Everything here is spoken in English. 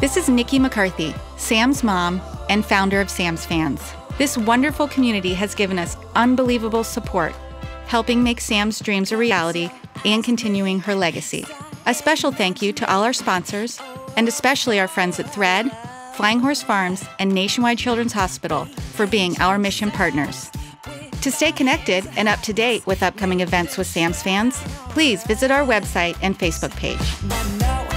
This is Nikki McCarthy, Sam's mom and founder of Sam's Fans. This wonderful community has given us unbelievable support, helping make Sam's dreams a reality and continuing her legacy. A special thank you to all our sponsors, and especially our friends at Thread, Flying Horse Farms, and Nationwide Children's Hospital for being our mission partners. To stay connected and up to date with upcoming events with Sam's fans, please visit our website and Facebook page.